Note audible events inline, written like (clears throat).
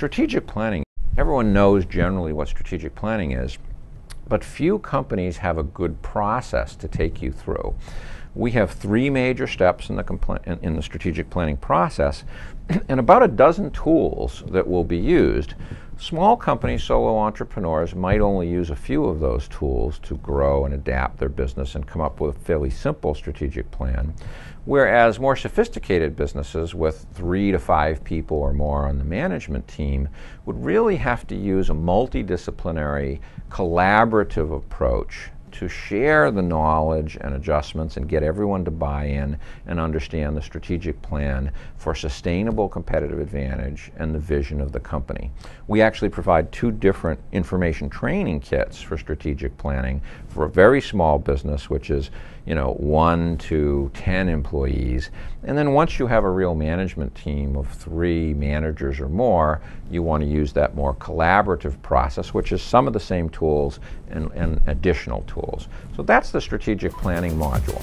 strategic planning, everyone knows generally what strategic planning is, but few companies have a good process to take you through. We have three major steps in the, compl- in, in the strategic planning process (clears throat) and about a dozen tools that will be used. Small companies, solo entrepreneurs might only use a few of those tools to grow and adapt their business and come up with a fairly simple strategic plan. Whereas more sophisticated businesses with three to five people or more on the management team would really have to use a multidisciplinary, collaborative approach to share the knowledge and adjustments and get everyone to buy in and understand the strategic plan for sustainable competitive advantage and the vision of the company. We actually provide two different information training kits for strategic planning for a very small business, which is you know, one to 10 employees. And then once you have a real management team of three managers or more, you want to use that more collaborative process, which is some of the same tools and, and additional tools. So that's the strategic planning module.